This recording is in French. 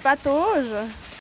patauge.